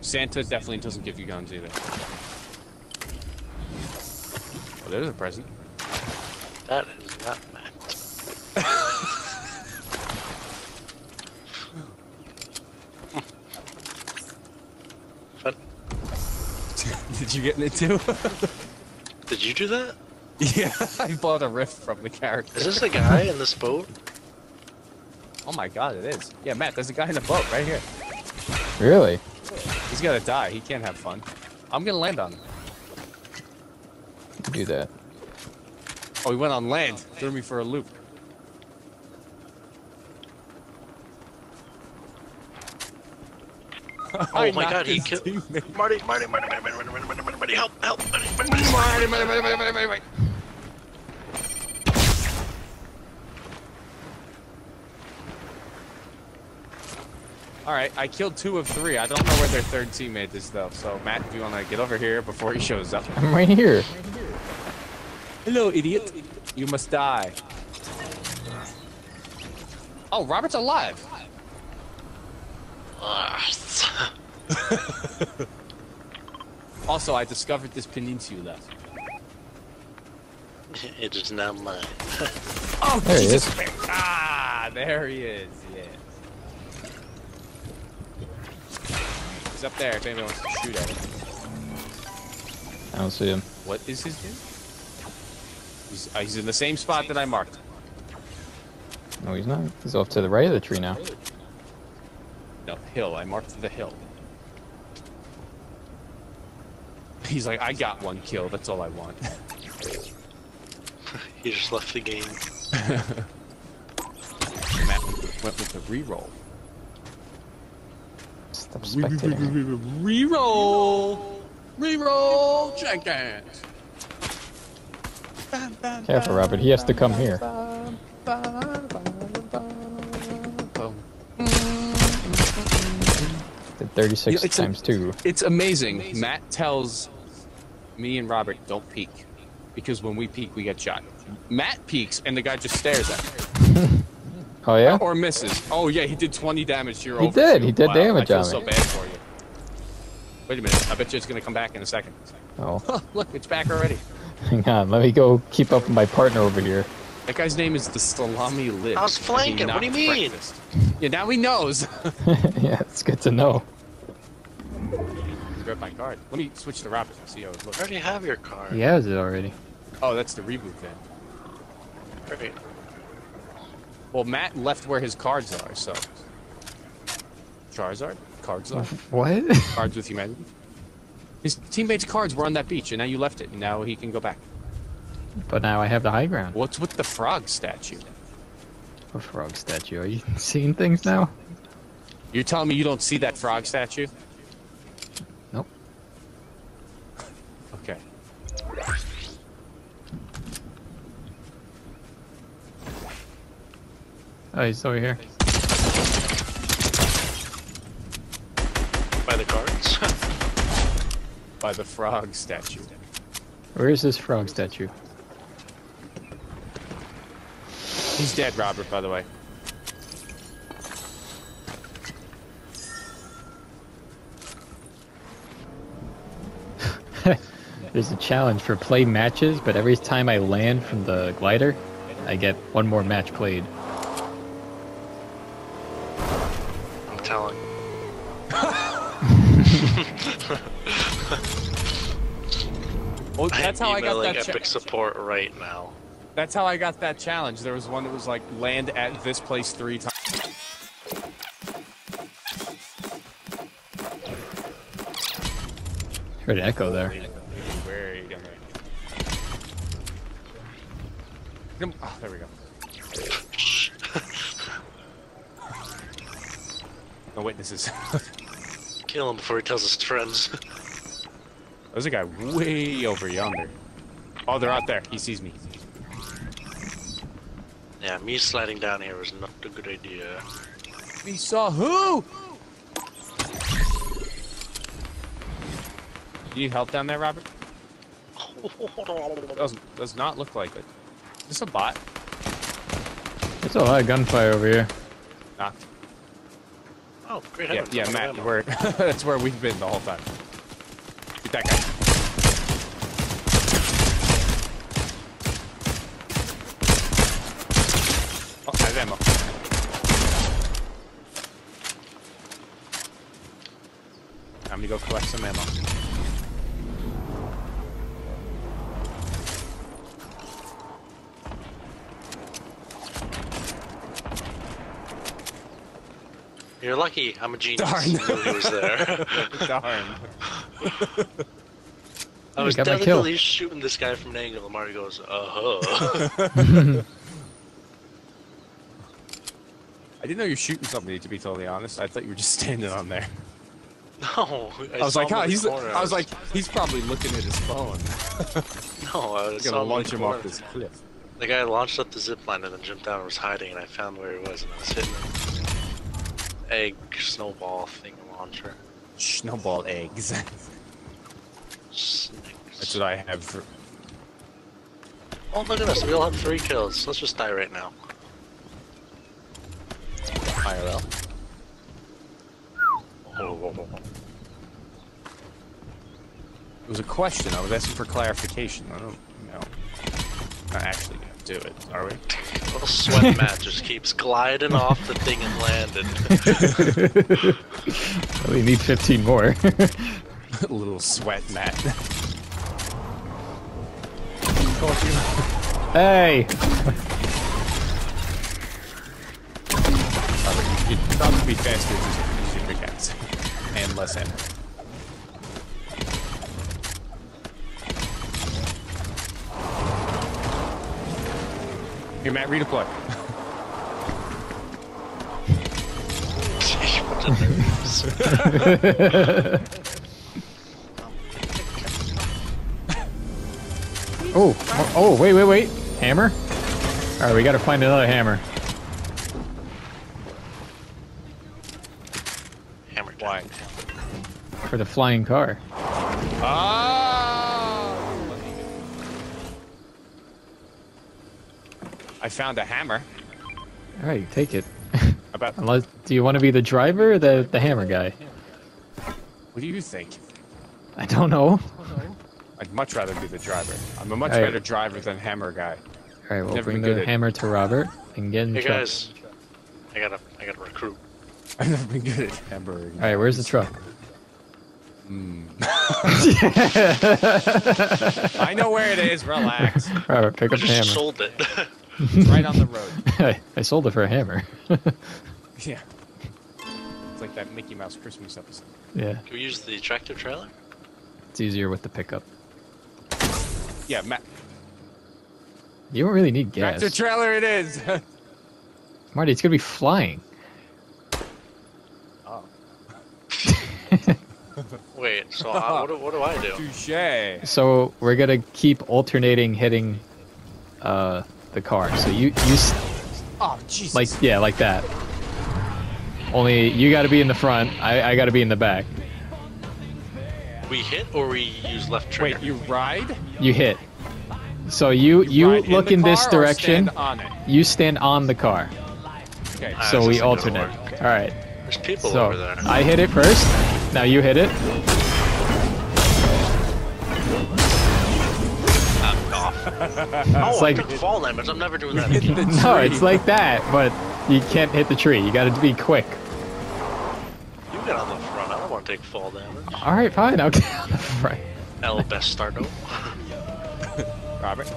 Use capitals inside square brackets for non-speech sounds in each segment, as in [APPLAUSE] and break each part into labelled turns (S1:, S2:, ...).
S1: Santa definitely doesn't give you guns either. Oh, there's a present.
S2: That is not Matt. But [LAUGHS]
S1: Did you get in it too? [LAUGHS]
S2: did you do that?
S1: yeah, [LAUGHS] I bought a riff from the character.
S2: Is this a guy in this boat?
S1: Oh my god, it is. Yeah, Matt, there's a guy in the boat right here.
S3: Really?
S1: He's gonna die. He can't have fun. I'm gonna land on him.
S3: Do that.
S1: Oh, he went on land. Threw me for a loop.
S2: Oh my god, he killed Marty, Marty, Marty, Marty, Marty, Marty, Marty, Marty, Marty, help, help, Marty, Marty, Marty,
S1: Marty, Marty, Marty, Marty, Marty, Marty, Marty. All right, I killed two of three. I don't know where their third teammate is though. So Matt, if you want to get over here before he shows up.
S3: I'm right here.
S1: Hello, idiot. You must die. Oh, Robert's alive. [LAUGHS] Also, I discovered this peninsula.
S2: It is now mine. [LAUGHS]
S1: Oh,
S3: There he is.
S1: Ah, there he is. Yeah. He's up there if anyone wants to shoot at him.
S3: I don't see him.
S1: What is his name? He's, uh, he's in the same spot that I marked.
S3: No, he's not. He's off to the right of the tree now.
S1: No, hill. I marked the hill. He's like, I got one kill. That's all I want. [LAUGHS]
S2: He just left the game. [LAUGHS]
S1: Matt went with the reroll.
S3: Stop spectating. [LAUGHS]
S1: Reroll! Reroll! Jenkins!
S3: Careful, Robert. He has to come here. Did 36
S1: You know, it's a-
S3: times 2.
S1: It's amazing. Matt tells me and Robert, don't peek. Because when we peek, we get shot. Matt peeks, and the guy just stares at me.
S3: Oh, yeah?
S1: Or misses. Oh, yeah, he did 20 damage to your
S3: He
S1: overshoot.
S3: did, he did
S1: Wow,
S3: damage
S1: I feel so bad for you. Wait a minute. I bet you it's going to come back in a second.
S3: Oh, [LAUGHS]
S1: Look, it's back already.
S3: hang on. Let me go keep up with my partner over here.
S1: That guy's name is the Salami Lid.
S2: I was flanking, what do you mean?
S1: breakfast. Yeah, now he knows. [LAUGHS] [LAUGHS]
S3: yeah, it's good to know.
S1: Grab my card. Let me switch to Robert and see how it
S2: I
S1: looks.
S2: already have your card.
S3: He has it already.
S1: Oh, that's the reboot then.
S2: Great.
S1: Well, Matt left where his cards are, so. Charizard? Cards are?
S3: What? [LAUGHS]
S1: cards with humanity? His teammates' cards were on that beach, and now you left it, and now he can go back.
S3: but now I have the high ground.
S1: What's with the frog statue?
S3: A frog statue. Are you [LAUGHS] seeing things now?
S1: You're telling me you don't see that frog statue?
S3: Nope.
S1: Okay.
S3: Oh, he's over here.
S2: By the cards. [LAUGHS]
S1: By the frog statue.
S3: Where is this frog statue?
S1: He's dead, Robert, by the way. [LAUGHS]
S3: There's a challenge for play matches, but every time I land from the glider, I get one more match played.
S2: Epic support right now.
S1: that's how I got that challenge. There was one that was like land at this place three times.
S3: Heard an echo there.
S1: Where are you going? Come- Oh, there we go. [LAUGHS] No witnesses.
S2: Kill him before he tells his friends. [LAUGHS]
S1: There's a guy way over yonder. Oh, they're out there. He sees me.
S2: yeah, me sliding down here was not a good idea.
S1: We saw who? You need help down there, Robert? [LAUGHS] Doesn't does not look like it. Is this a bot?
S3: It's a lot of gunfire over here.
S1: Knocked.
S2: Oh, great
S1: Yeah, yeah, Matt,
S2: ammo.
S1: we're, [LAUGHS] that's where we've been the whole time. Shoot that guy. I have ammo. Time to go collect some ammo.
S2: You're lucky. I'm a genius.
S1: Darn.
S2: I was there. [LAUGHS]
S1: Darn.
S2: I was
S3: got my
S2: definitely shooting this guy from an angle. and Marty goes, uh huh. [LAUGHS]
S1: I didn't know you were shooting somebody, to be totally honest. I thought you were just standing on there. [LAUGHS]
S2: no.
S1: I, was like, oh, he's.
S2: corner.
S1: I was like, he's probably looking at his phone. [LAUGHS]
S2: no, I was
S1: gonna launch him off this cliff.
S2: The guy launched up the zip line and then jumped down and was hiding, and I found where he was, and I was hitting him. Egg snowball thing launcher.
S1: Snowball eggs. [LAUGHS] That's what I have for.
S2: Oh, look at us. We all have three kills. Let's just die right now.
S1: IRL. It was a question. I was asking for clarification. I don't know. Not actually gonna do it, are we?
S2: Little sweat [LAUGHS] mat just keeps gliding off the thing and landing. [LAUGHS]
S3: we need 15 more.
S1: A [LAUGHS] little sweat mat.
S3: hey!
S1: It'd be faster just your pickaxe. And less ammo. Here, Matt, redeploy. [LAUGHS]
S3: Oh, oh, wait, wait, wait. Hammer? Alright, we gotta find another. Hammer
S1: Why?
S2: time.
S3: For the flying car.
S1: Ah! I found a hammer.
S3: Alright, take it. [LAUGHS]
S1: About
S3: Unless, do you want to be the driver or the, the hammer guy?
S1: what do you think?
S3: I don't know.
S1: I'd much rather be the driver. I'm a much
S3: Hey.
S1: better driver than hammer guy.
S3: Alright, we'll
S1: Never
S3: bring the
S1: good at-
S3: hammer to Robert and get in the
S2: Hey
S3: truck.
S2: guys, I gotta, I gotta recruit. [LAUGHS]
S1: I've never been good at hammer.
S3: Alright, where's the truck? Mm. [LAUGHS]
S1: I know where it is. Relax.
S3: Robert, pick
S2: I
S3: up the
S2: just
S3: hammer.
S2: sold it. [LAUGHS]
S1: It's right on the road. [LAUGHS]
S3: I sold it for a hammer.
S1: Yeah. It's like that Mickey Mouse Christmas episode.
S3: yeah,
S2: Can we use the tractor trailer?
S3: it's easier with the pickup.
S1: Yeah, Matt.
S3: You don't really need gas.
S1: tractor trailer it is.
S3: Marty, it's gonna be flying.
S1: oh. [LAUGHS]
S2: Wait, so I, what, do, what do I do?
S1: Touche.
S3: So we're gonna keep alternating hitting uh, the car. So you you
S1: Oh, Jesus.
S3: like yeah like that. Only you got to be in the front. I, I got to be in the back.
S2: We hit or we use left trigger?
S1: Wait, you ride?
S3: You hit. So you you,
S1: ride
S3: look
S1: the
S3: in this direction.
S1: stand.
S3: You stand on the car.
S1: Okay.
S2: Ah,
S3: So we alternate.
S2: work.
S3: All right.
S2: There's people
S3: So
S2: over there.
S3: I hit it first. Now you hit it.
S2: I'm oh,
S3: like-
S2: I took fall damage. I'm never doing that again. [LAUGHS]
S3: No, it's like that, but you can't hit the tree. You got to be quick.
S2: You get on the front. I don't want to take fall damage.
S3: All right, fine. I'll [LAUGHS] get on the front.
S2: El Bastardo. [LAUGHS]
S1: Robert.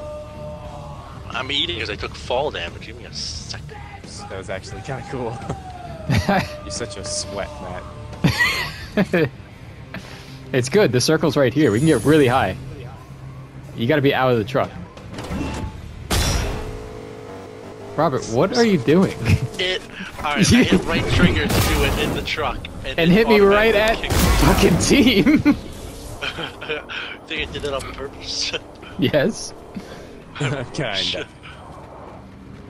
S2: I'm eating because I took fall damage. Give me a second.
S1: That was actually kind of cool. You're such a sweat, Matt. [LAUGHS]
S3: it's good. The circle's right here. We can get really high. You got to be out of the truck. Robert, what are you doing?
S2: It. Alright, I hit [LAUGHS] right trigger to do it in the truck. And,
S3: and hit me right at [LAUGHS] fucking team.
S2: I think I did it on purpose.
S3: yes.
S1: Kinda.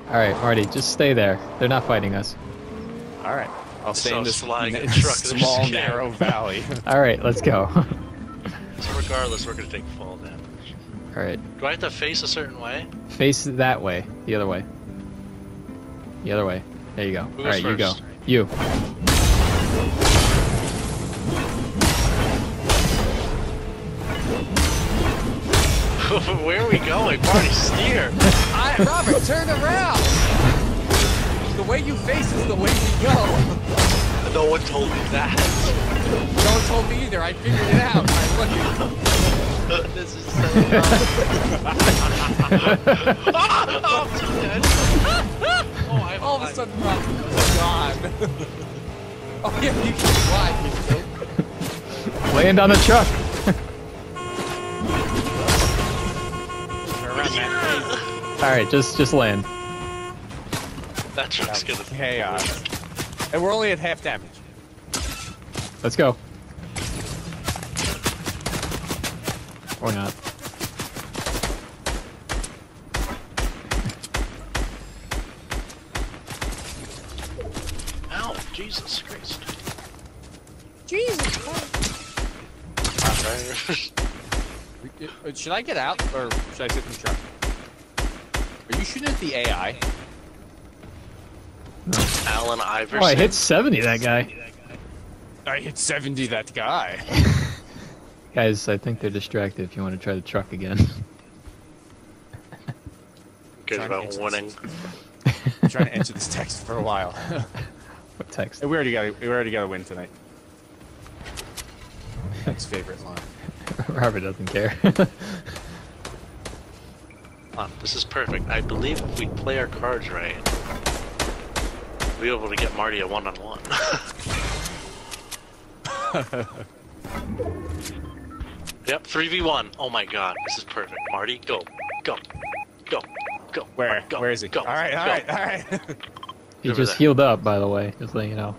S3: All right, Marty, just stay there. They're not fighting us.
S1: All right. I'll stay in this
S2: flying truck
S1: small, narrow valley. [LAUGHS]
S3: All right, let's go.
S2: so regardless, we're gonna take fall damage.
S3: All right.
S2: Do I have to face a certain way?
S3: Face that way. The other way. The other way. There you go. All right, first? you go. [LAUGHS] You.
S2: Where are we going? Party steer. [LAUGHS]
S1: I, Robert, turn around. The way you face is the way we go.
S2: No one told me that.
S1: No one told me either. I figured it out. I look.
S2: this is so dumb. Oh, I'm so dead. Oh, I
S1: All of a sudden, Robert is gone. oh yeah, you can fly. You
S3: Land on the truck.
S1: Turn around, man.
S3: All right, just just land. [LAUGHS]
S2: That truck's gonna
S1: Chaos. And we're only at half damage.
S3: Let's go. Or not.
S2: Ow, Jesus Christ.
S1: Jesus.
S2: Alright.
S1: Uh, [LAUGHS] Should I get out or should I sit in the truck? Are you shooting at the AI?
S2: Allen Iverson.
S3: Oh, I hit 70, that guy.
S1: I hit 70 that guy. [LAUGHS]
S3: Guys, I think they're distracted if you want to try the truck again. [LAUGHS]
S2: Good about
S1: answer
S2: winning.
S1: I'm [LAUGHS] trying to answer this text for a while.
S3: what text?
S1: we already got we already got a win tonight. That's favorite line.
S3: Robert doesn't care.
S2: Ah, this is perfect. I believe if we play our cards right, we'll be able to get Marty a one-on-one. [LAUGHS] yep, 3v1. Oh my god, this is perfect. Marty, go. Go. Go. Go.
S1: Where?
S2: Marty, go.
S1: Where is he?
S2: Go.
S1: All right, all
S2: go.
S1: right, all right.
S3: he
S2: Over
S3: just
S2: there.
S3: healed up, by the way. Just letting you know.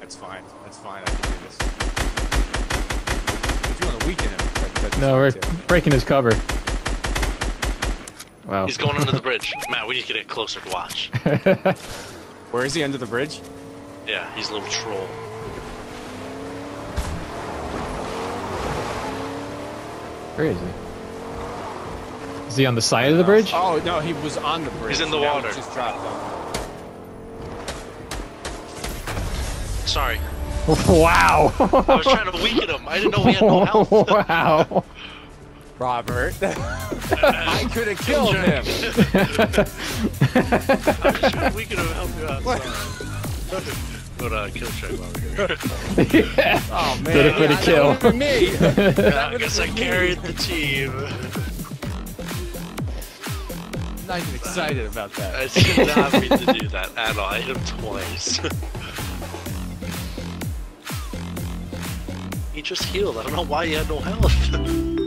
S1: That's fine. That's fine. I can do this. If you want to weaken him, that's
S3: No, we're
S1: too.
S3: breaking his cover. Wow.
S2: He's going under the [LAUGHS] bridge. Matt, we need to get closer to watch. [LAUGHS]
S1: Where is he under the bridge?
S2: Yeah, he's a little troll.
S3: Where is he? Is he on the side of the bridge?
S1: Oh no, he was on the bridge.
S2: He's in the
S1: Now
S2: water.
S1: Just dropped off.
S2: Sorry. [LAUGHS]
S3: Wow!
S2: I was trying to weaken him. I didn't know he had no [LAUGHS] health.
S3: wow! [LAUGHS]
S1: Robert, [LAUGHS] I could have killed him.
S2: I was trying to weaken him and help you out. Sorry. Go to kill check over here. [LAUGHS]
S1: Oh man,
S3: Did it for the
S1: yeah,
S3: kill. [LAUGHS]
S1: That would've been me.
S2: I guess I carried the team.
S1: I'm not even excited about that.
S2: I did not mean to do that at all. I hit him twice. he just healed. I don't know why he had no health.